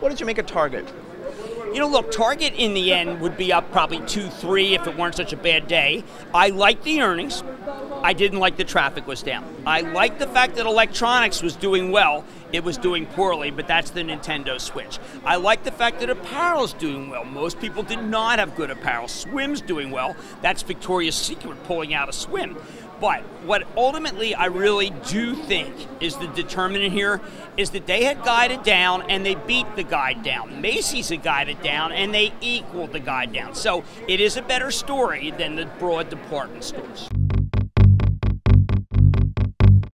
What did you make of Target? You know, look, Target in the end would be up probably 2 3 if it weren't such a bad day. I like the earnings. I didn't like the traffic was down. I liked the fact that electronics was doing well. It was doing poorly, but that's the Nintendo Switch. I like the fact that apparel's doing well. Most people did not have good apparel. Swim's doing well. That's Victoria's Secret pulling out a swim. But what ultimately I really do think is the determinant here is that they had guided down and they beat the guide down. Macy's had guided down and they equaled the guide down. So it is a better story than the broad department stores.